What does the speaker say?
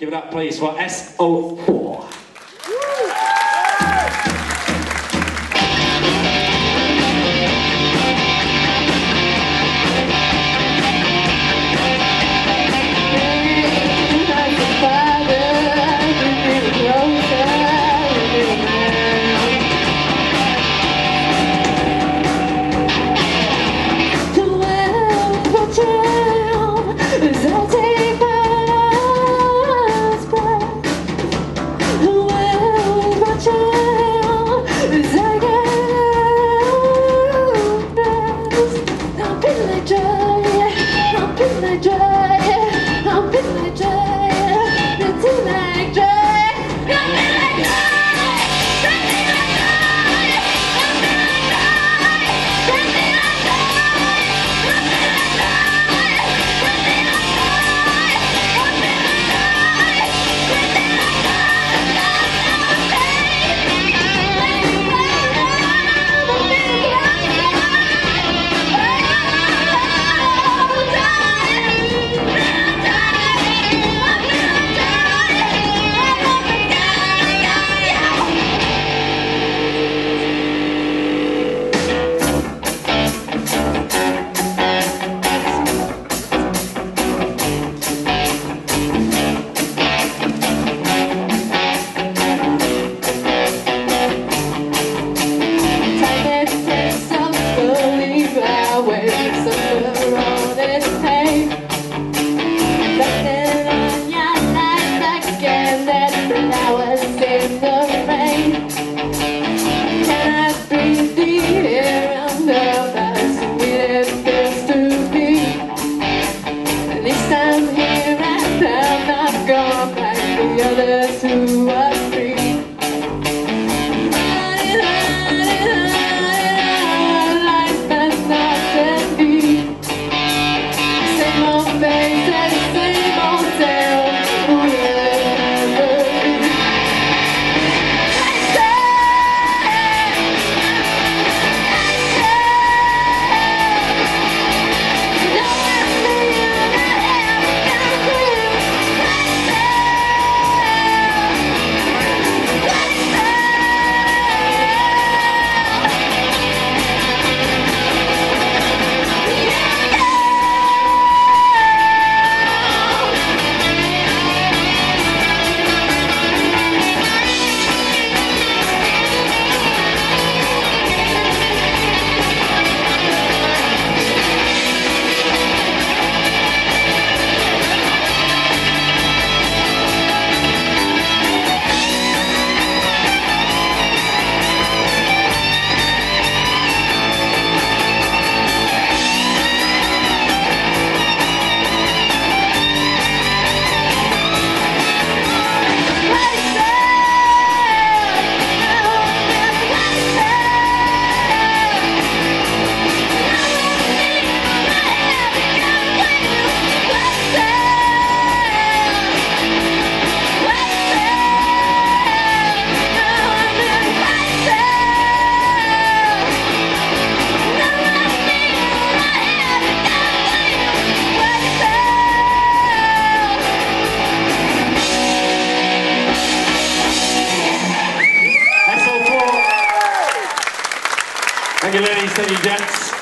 Give it up, please, for SO4. guess who I Thank you, ladies. Thank you, gents.